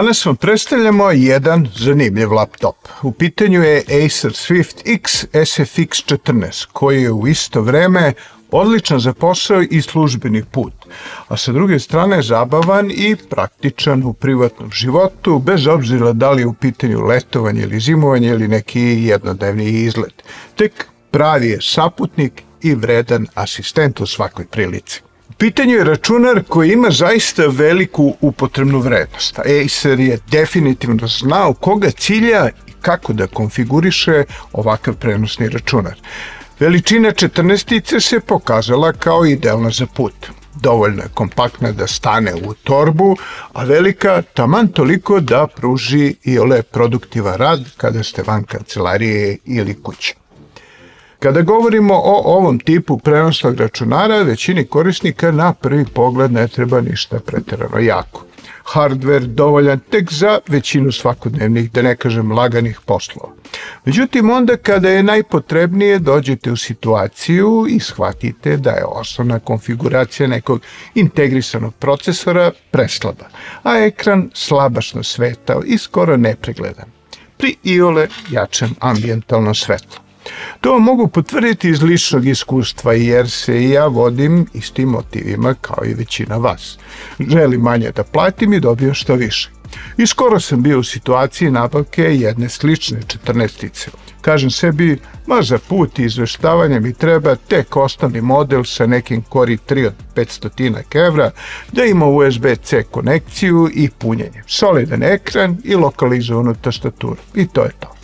Danas vam predstavljamo jedan zanimljiv laptop. U pitanju je Acer Swift X SFX 14, koji je u isto vreme odličan za posao i službeni put, a sa druge strane zabavan i praktičan u privatnom životu, bez obzira da li je u pitanju letovanje ili zimovanje ili neki jednodnevni izlet. Tek pravi je saputnik i vredan asistent u svakoj prilici pitanju je računar koji ima zaista veliku upotrebnu vrednost. Acer je definitivno znao koga cilja i kako da konfiguriše ovakav prenosni računar. Veličina 14 se pokazala kao idealna za put. Dovoljno je kompaktna da stane u torbu, a velika taman toliko da pruži i ole produktivan rad kada ste van kancelarije ili kuće. Kada govorimo o ovom tipu prenosnog računara, većini korisnika na prvi pogled ne treba ništa preterano jako. Hardware dovoljan tek za većinu svakodnevnih, da ne kažem laganih poslova. Međutim, onda kada je najpotrebnije, dođete u situaciju i shvatite da je osnovna konfiguracija nekog integrisanog procesora preslaba, a ekran slabašno svetao i skoro nepregledan, pri iole jačem ambientalnom svetlu. To mogu potvrditi iz ličnog iskustva jer se i ja vodim istim motivima kao i većina vas. Želim manje da platim i dobijem što više. I skoro sam bio u situaciji nabavke jedne slične 14 Kažem sebi, ma za put i izveštavanje mi treba tek osnovni model sa nekim Core 3 od 500 evra, da ima USB-C konekciju i punjenje, solidan ekran i lokalizovanu tastaturu. I to je to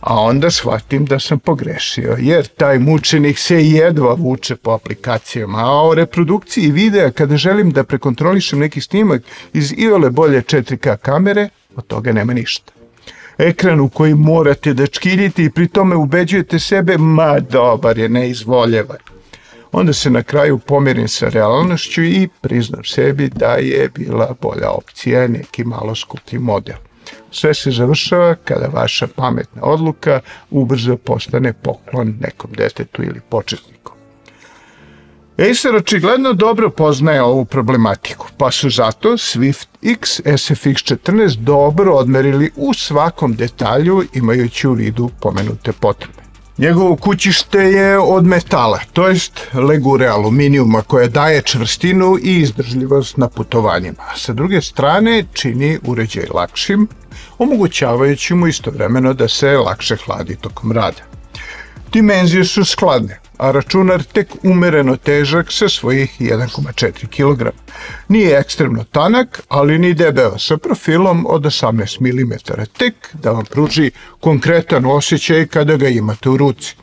a onda shvatim da sam pogrešio, jer taj mučenik se jedva vuče po aplikacijama, a o reprodukciji videa kada želim da prekontrolišem neki snimak iz iole bolje 4K kamere, od toga nema ništa. Ekran u koji morate da čkiljite i pri tome ubeđujete sebe, ma dobar je, neizvoljevan. Onda se na kraju pomirim sa realnošću i priznam sebi da je bila bolja opcija neki malo skuplji model. Sve se završava kada vaša pametna odluka ubrzo postane poklon nekom detetu ili početniku. Acer očigledno dobro poznaje ovu problematiku, pa su zato Swift X SFX 14 dobro odmerili u svakom detalju imajući u vidu pomenute potrebe. Njegovo kućište je od metala, to jest legure aluminijuma koja daje čvrstinu i izdržljivost na putovanjima. Sa druge strane čini uređaj lakšim, omogućavajući mu istovremeno da se lakše hladi tokom rada. Dimenzije su skladne, a računar tek umereno težak sa svojih 1,4 kg. Nije ekstremno tanak, ali ni debeo, sa profilom od 18 mm, tek da vam pruži konkretan osjećaj kada ga imate u ruci.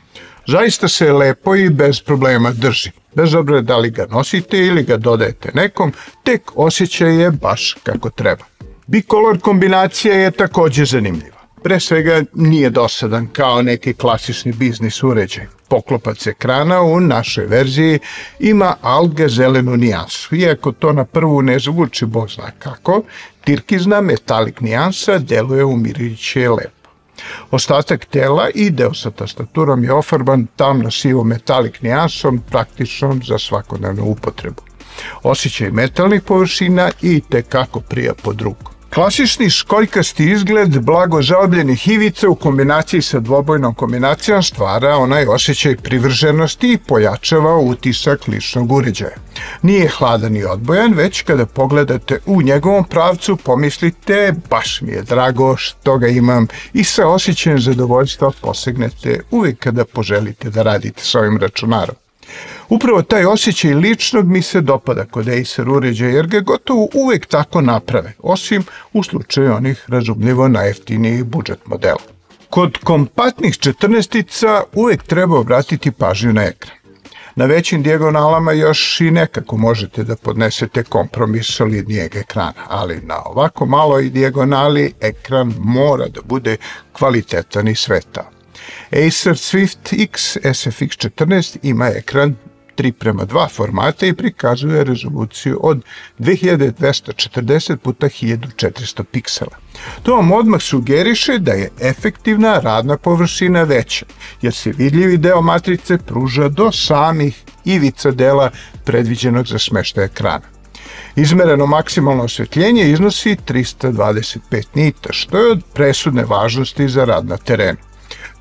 Zaista se lepo i bez problema drži. Bez obzira da li ga nosite ili ga dodajete nekom, tek osjećaj je baš kako treba. Bicolor kombinacija je takođe zanimljiva. Pre svega nije dosadan kao neki klasični biznis uređaj. Poklopac ekrana u našoj verziji ima alge zelenu nijansu. Iako to na prvu ne zvuči bog zna kako, tirkizna metalik nijansa deluje umiriće lepo. Ostatak tela i deo sa tastaturom je ofarban tamno sivo metalik nijansom, praktičnom za svakodnevnu upotrebu. Osjećaj metalnih površina i tekako prija pod rukom. Klasični školjkasti izgled blago zaobljenih ivica u kombinaciji sa dvobojnom kombinacijom stvara onaj osjećaj privrženosti i pojačava utisak ličnog uređaja. Nije hladan i odbojan, već kada pogledate u njegovom pravcu pomislite baš mi je drago što ga imam i sa osjećajem zadovoljstva posegnete uvijek kada poželite da radite s ovim računarom. Upravo taj osjećaj ličnog mi se dopada kod Acer uređaja jer ga gotovo uvek tako naprave, osim u slučaju onih razumljivo najjeftinijih budžet modela. Kod kompaktnih 14 uvek treba obratiti pažnju na ekran. Na većim dijagonalama još i nekako možete da podnesete kompromis solidnijeg ekrana, ali na ovako maloj dijagonali ekran mora da bude kvalitetan i svetao. Acer Swift X SFX 14 ima ekran 3 prema 2 formata i prikazuje rezoluciju od 2240 puta 1400 piksela. To vam odmah sugeriše da je efektivna radna površina veća, jer se vidljivi deo matrice pruža do samih ivica dela predviđenog za smeštaj ekrana. Izmereno maksimalno osvetljenje iznosi 325 nita, što je od presudne važnosti za rad na terenu.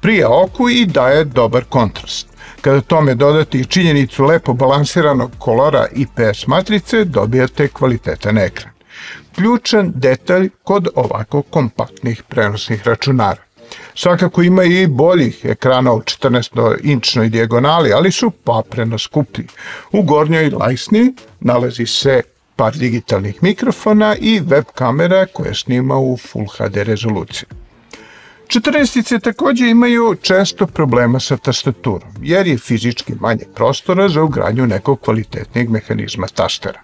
Prija oku i daje dobar kontrast. Kada tome dodate i činjenicu lepo balansiranog kolora IPS matrice, dobijate kvalitetan ekran. Ključan detalj kod ovako kompaktnih prenosnih računara. Svakako ima i boljih ekrana u 14-inčnoj dijagonali, ali su papreno skuplji. U gornjoj lajsni nalazi se par digitalnih mikrofona i web kamera koja snima u Full HD rezoluciji. 14 takođe imaju često problema sa tastaturom, jer je fizički manje prostora za ugradnju nekog kvalitetnijeg mehanizma tastera.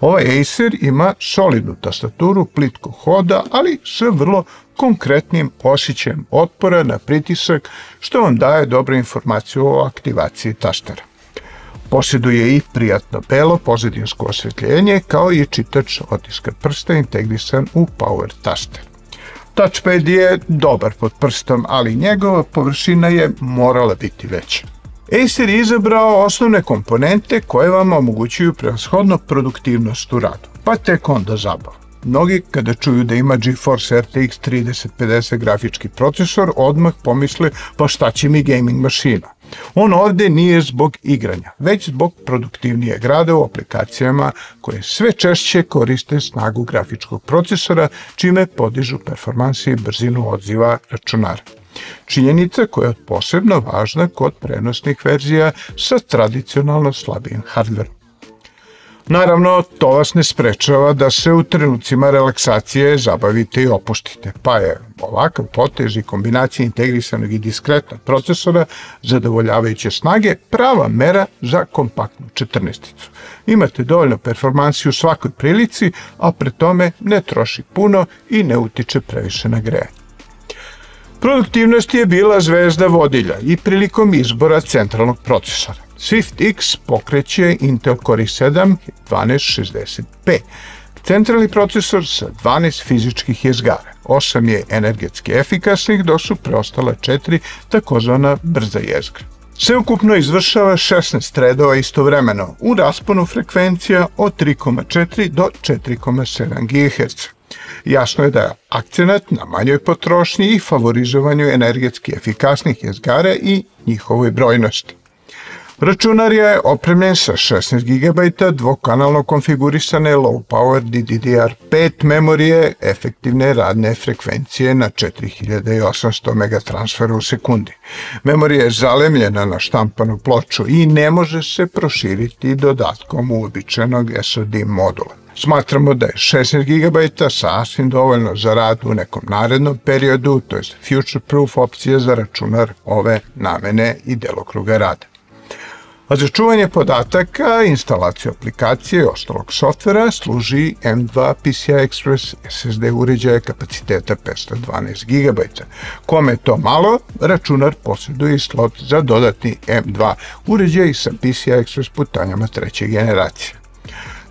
Ovaj Acer ima solidnu tastaturu plitko hoda, ali sa vrlo konkretnim osjećajem otpora na pritisak, što vam daje dobru informaciju o aktivaciji tastera. Posjeduje i prijatno belo pozadinsko osvetljenje, kao i čitač otiska prsta integrisan u Power Taster. Touchpad je dobar pod prstom, ali njegova površina je morala biti veća. Acer je izabrao osnovne komponente koje vam omogućuju prevashodno produktivnost u radu, pa tek onda zabavu. Mnogi kada čuju da ima GeForce RTX 3050 grafički procesor, odmah pomisle pa šta će mi gaming mašina. On ovde nije zbog igranja, već zbog produktivnije grada u aplikacijama koje sve češće koriste snagu grafičkog procesora, čime podižu performansi i brzinu odziva računara. Činjenica koja je posebno važna kod prenosnih verzija sa tradicionalno slabijim hardverom. Naravno, to vas ne sprečava da se u trenucima relaksacije zabavite i opustite, pa je ovakav potez i kombinacija integrisanog i diskretnog procesora zadovoljavajuće snage prava mera za kompaktnu 14. Imate dovoljno performansi u svakoj prilici, a pre tome ne troši puno i ne utiče previše na grejanje. Produktivnost je bila zvezda vodilja i prilikom izbora centralnog procesora. SwiftX pokreće Intel Core i7 1260p, centralni procesor sa 12 fizičkih jezgara. 8 je energetski efikasnih, dok su preostala 4 takozvana brza jezgra. Sveukupno izvršava 16 tredova istovremeno u rasponu frekvencija od 3,4 do 4,7 GHz. Jasno je da akcenat na manjoj potrošnji i favorizovanju energetski efikasnih jezgara i njihovoj brojnosti. Računar je opremljen sa 16 GB dvokanalno konfigurisane low power DDR5 memorije efektivne radne frekvencije na 4800 MB transfera u sekundi. Memorija je zalemljena na štampanu ploču i ne može se proširiti dodatkom uobičajenog SOD modula. Smatramo da je 16 GB sasvim dovoljno za rad u nekom narednom periodu, to je future proof opcija za računar ove namene i delokruga rada. A za čuvanje podataka, instalaciju aplikacije i ostalog softvera služi M2 PCI Express SSD uređaja kapaciteta 512 GB. Kome je to malo, računar posjeduje slot za dodatni M2 uređaj sa PCI Express putanjama treće generacije.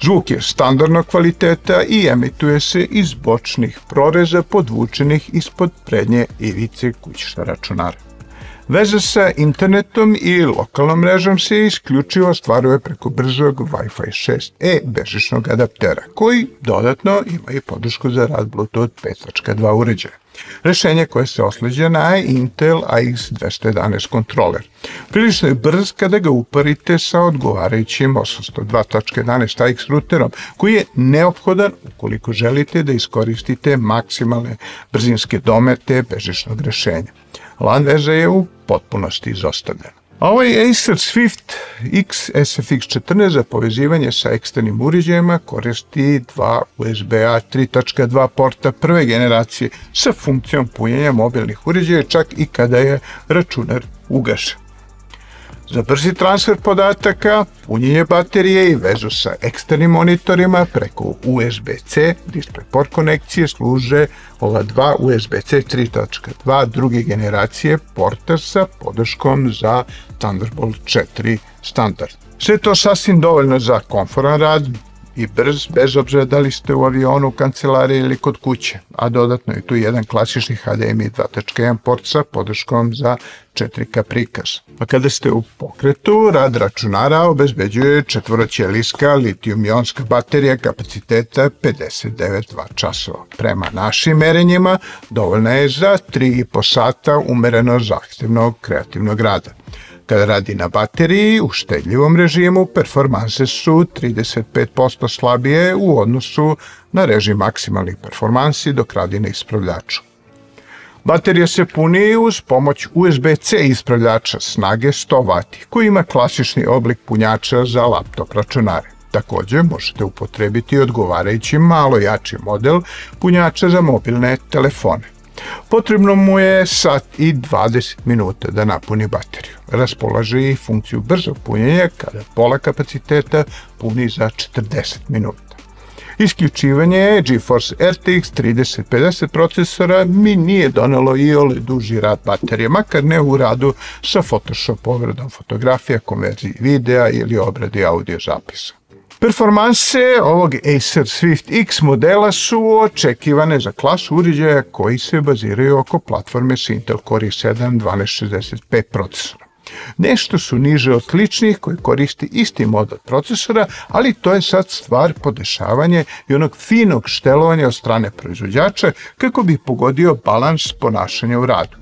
Zvuk je standardnog kvaliteta i emituje se iz bočnih proreza podvučenih ispod prednje ivice kućišta računara. Veza sa internetom i lokalnom mrežom se isključivo stvaruje preko brzog Wi-Fi 6e bežičnog adaptera, koji dodatno ima i podršku za rad Bluetooth 5.2 uređaja. Rešenje koje se osleđa na Intel AX211 kontroler. Prilično je brz kada ga uparite sa odgovarajućim 802.11 AX routerom, koji je neophodan ukoliko želite da iskoristite maksimalne brzinske domete bežičnog rešenja. LAN veza je u potpunosti izostavljena. Ovaj Acer Swift X SFX14 za povezivanje sa eksternim uređajima koristi dva USB-A 3.2 porta prve generacije sa funkcijom punjenja mobilnih uređaja čak i kada je računar ugašen. Za brzi transfer podataka, punjenje baterije i vezu sa eksternim monitorima preko USB-C DisplayPort konekcije služe ova dva USB-C 3.2 druge generacije porta sa podrškom za Thunderbolt 4 standard. Sve to sasvim dovoljno za konforan rad, i brz, bez obzira da li ste u avionu, kancelariji ili kod kuće, a dodatno je tu jedan klasični HDMI 2.1 port sa podrškom za 4K prikaz. A kada ste u pokretu, rad računara obezbeđuje četvoroćelijska litijum-ionska baterija kapaciteta 59 W časova. Prema našim merenjima, dovoljna je za 3,5 sata umereno zahtevnog kreativnog rada. Kada radi na bateriji u štedljivom režimu, performanse su 35% slabije u odnosu na režim maksimalnih performansi dok radi na ispravljaču. Baterija se puni uz pomoć USB-C ispravljača snage 100 W, koji ima klasični oblik punjača za laptop računare. Takođe, možete upotrebiti odgovarajući malo jači model punjača za mobilne telefone. Potrebno mu je sat i 20 minuta da napuni bateriju. Raspolaže i funkciju brzog punjenja kada pola kapaciteta puni za 40 minuta. Isključivanje GeForce RTX 3050 procesora mi nije donelo i ole duži rad baterije, makar ne u radu sa Photoshop obradom fotografija, konverziji videa ili obradi audio zapisa. Performanse ovog Acer Swift X modela su očekivane za klasu uređaja koji se baziraju oko platforme sa Intel Core i7 1265 procesora. Nešto su niže od sličnih koji koristi isti model procesora, ali to je sad stvar podešavanja i onog finog štelovanja od strane proizvođača kako bi pogodio balans ponašanja u radu.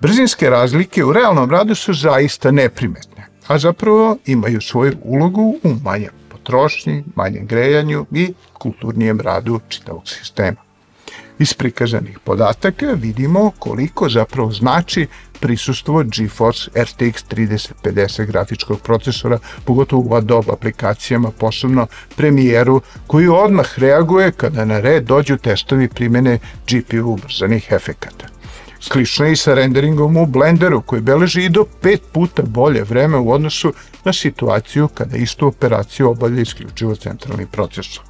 Brzinske razlike u realnom radu su zaista neprimetne, a zapravo imaju svoju ulogu u manjem potrošnji, manjem grejanju i kulturnijem radu čitavog sistema. Iz prikazanih podataka vidimo koliko zapravo znači prisustvo GeForce RTX 3050 grafičkog procesora, pogotovo u Adobe aplikacijama, posebno premijeru, koji odmah reaguje kada na red dođu testovi primene GPU ubrzanih efekata. Slično je i sa renderingom u Blenderu koji beleži i do pet puta bolje vreme u odnosu na situaciju kada istu operaciju obavlja isključivo centralni procesor.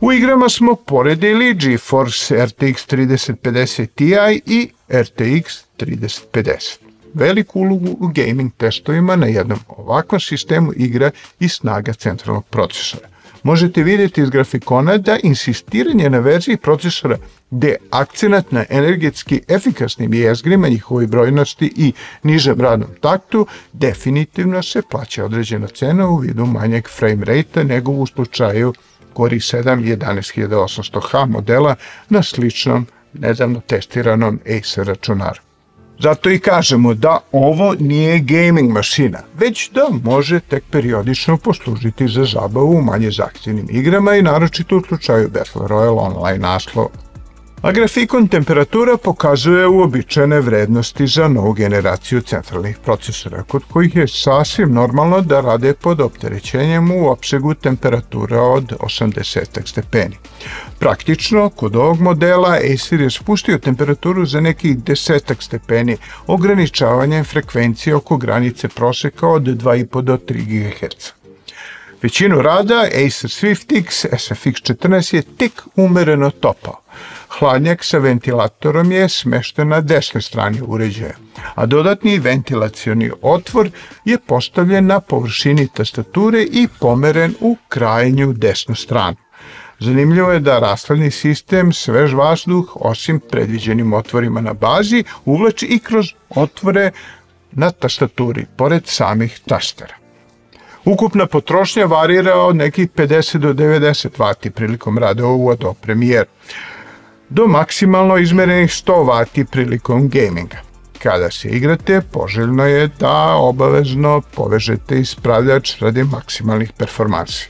U igrama smo poredili GeForce RTX 3050 Ti i RTX 3050. Veliku ulogu u gaming testovima na jednom ovakvom sistemu igra i snaga centralnog procesora možete vidjeti iz grafikona da insistiranje na verziji procesora gde akcenat na energetski efikasnim jezgrima, njihovoj brojnosti i nižem radnom taktu, definitivno se plaća određena cena u vidu manjeg frame rate nego u slučaju Core i7 11800H modela na sličnom nedavno testiranom Acer računaru. Zato i kažemo da ovo nije gaming mašina, već da može tek periodično poslužiti za zabavu u manje zahtjevnim igrama i naročito u slučaju Battle Royale online naslova. A grafikon temperatura pokazuje uobičajene vrednosti za novu generaciju centralnih procesora, kod kojih je sasvim normalno da rade pod opterećenjem u opsegu temperatura od 80 stepeni. Praktično, kod ovog modela Acer je spustio temperaturu za nekih desetak stepeni, ograničavanjem frekvencije oko granice proseka od 2,5 do 3 GHz. Većinu rada Acer SwiftX SFX14 je tek umereno topao. Hladnjak sa ventilatorom je smešten na desnoj strani uređaja, a dodatni ventilacioni otvor je postavljen na površini tastature i pomeren u krajnju desnu stranu. Zanimljivo je da rashladni sistem svež vazduh, osim predviđenim otvorima na bazi, uvlači i kroz otvore na tastaturi, pored samih tastera. Ukupna potrošnja varira od nekih 50 do 90 W prilikom rada u Adobe Premiere, do maksimalno izmerenih 100 W prilikom gaminga. Kada se igrate, poželjno je da obavezno povežete ispravljač radi maksimalnih performansi.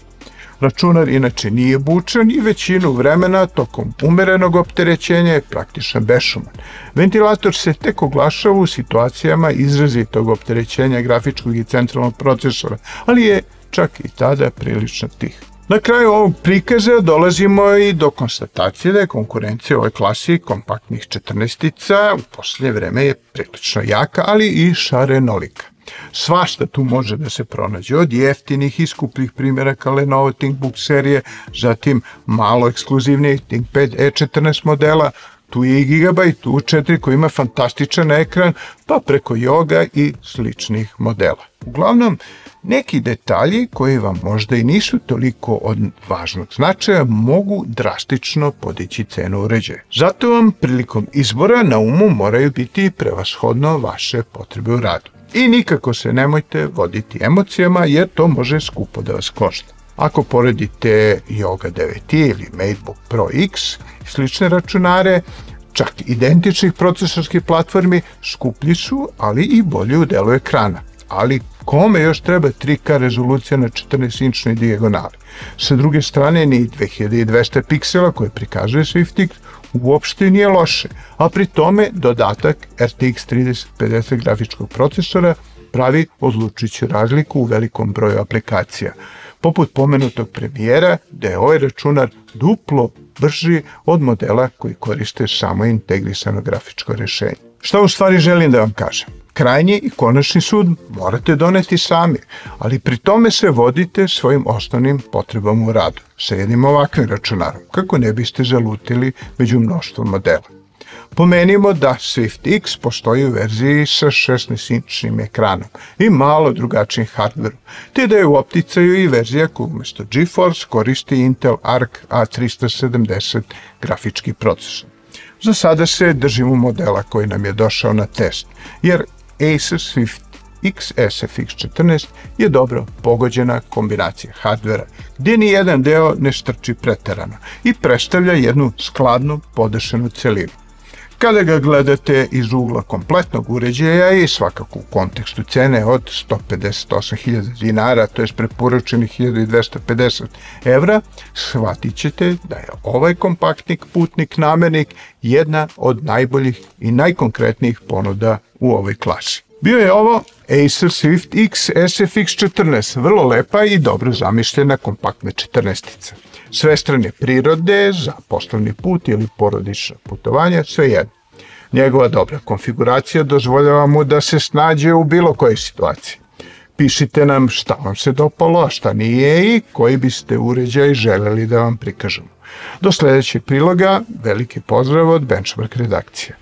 Računar inače nije bučan i većinu vremena tokom umerenog opterećenja je praktično bešuman. Ventilator se tek oglašava u situacijama izrazitog opterećenja grafičkog i centralnog procesora, ali je čak i tada prilično tih. Na kraju ovog prikaza dolazimo i do konstatacije da je konkurencija u ovoj klasi kompaktnih 14 u poslednje vreme je prilično jaka, ali i šarenolika. Svašta tu može da se pronađe, od jeftinih i skupljih primjeraka Lenovo ThinkBook serije, zatim malo ekskluzivnijih ThinkPad E14 modela, tu je i Gigabyte U4 koji ima fantastičan ekran, pa preko Yoga i sličnih modela. Uglavnom, neki detalji koji vam možda i nisu toliko od važnog značaja mogu drastično podići cenu uređaja. Zato vam prilikom izbora na umu moraju biti prevashodno vaše potrebe u radu. I nikako se nemojte voditi emocijama jer to može skupo da vas košta. Ako poredite Yoga 9i ili MateBook Pro X slične računare, čak identičnih procesorskih platformi, skuplji su, ali i bolji u delu ekrana. Ali kome još treba 3K rezolucija na 14-inčnoj dijagonali? Sa druge strane, ni 2200 piksela koje prikazuje SwiftX uopšte nije loše, a pri tome dodatak RTX 3050 grafičkog procesora pravi odlučujuću razliku u velikom broju aplikacija, poput pomenutog premijera, gde je ovaj računar duplo brži od modela koji koriste samo integrisano grafičko rešenje. Šta u stvari želim da vam kažem? Krajnji i konačni sud morate doneti sami, ali pri tome se vodite svojim osnovnim potrebama u radu, sa jednim ovakvim računarom, kako ne biste zalutili među mnoštvom modela. Pomenimo da Swift X postoji u verziji sa 16-inčnim ekranom i malo drugačijim hardverom, te da je u opticaju i verzija koja umesto GeForce koristi Intel Arc A370 grafički procesor. Za sada se držimo modela koji nam je došao na test, jer Acer Swift X SFX14 je dobro pogođena kombinacija hardvera, gdje ni jedan deo ne strči preterano i predstavlja jednu skladnu podešenu celinu. Kada ga gledate iz ugla kompletnog uređaja i svakako u kontekstu cene od 158.000 dinara, to je preporučenih 1250 evra, shvatit ćete da je ovaj kompaktnik putnik namernik jedna od najboljih i najkonkretnijih ponuda u ovoj klasi. Bio je ovo Acer Swift X SFX 14, vrlo lepa i dobro zamišljena kompaktna 14 Svestrane prirode za poslovni put ili porodično putovanje, sve jedno. Njegova dobra konfiguracija dozvoljava mu da se snađe u bilo kojoj situaciji. Pišite nam šta vam se dopalo, a šta nije i koji biste uređaj želeli da vam prikažemo. Do sledećeg priloga, veliki pozdrav od Benchmark redakcije.